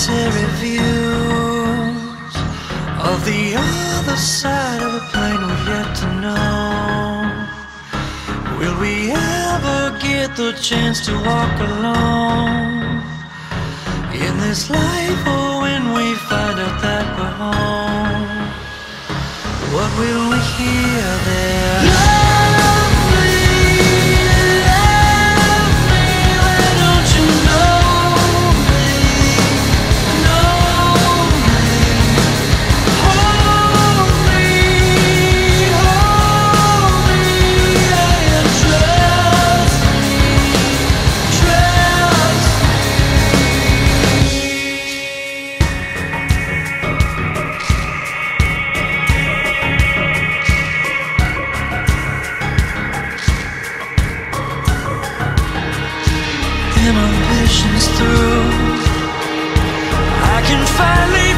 solitary views of the other side of the plane we've yet to know. Will we ever get the chance to walk alone in this life, or when we find out that we're home? What will we hear there? Ambitions through. I can finally